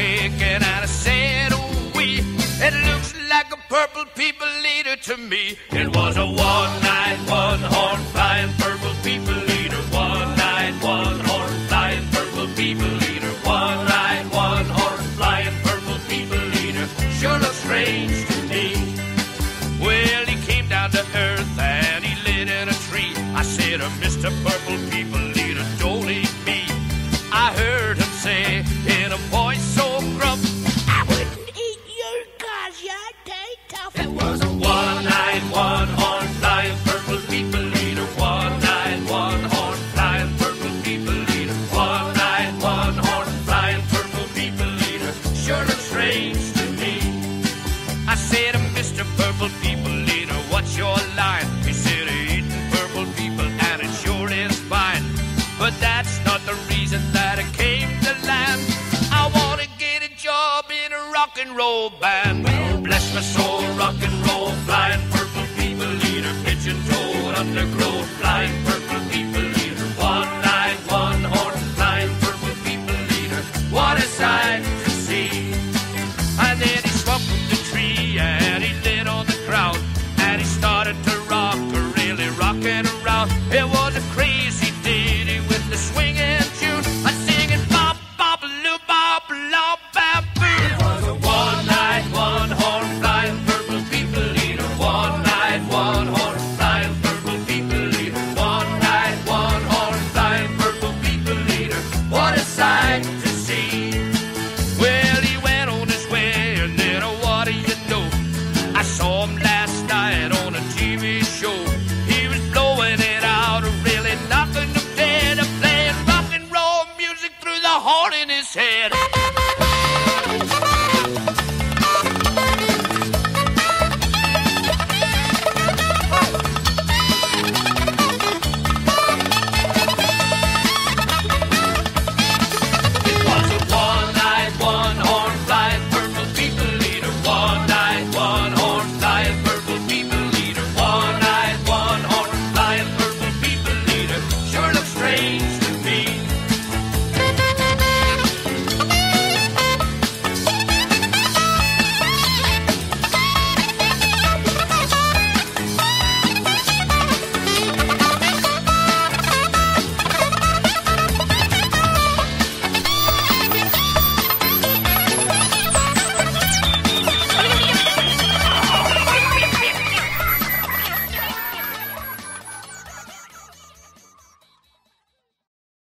cake, and I said, oh, we, it looks like a purple people eater to me. It was a one night, one horn flying purple people eater, one night, one horn flying purple people eater, one night, one horn flying purple people eater. Sure looks strange to me. Well, he came down to earth and he lit in a tree. I said, oh, Mr. Purple said, Mr. Purple People Eater, what's your line? He said, eating purple people, and it sure is fine. But that's not the reason that I came to land. I want to get a job in a rock and roll band. Well, bless my soul, rock and roll, flying purple people eater, pigeon toed underground. Som last night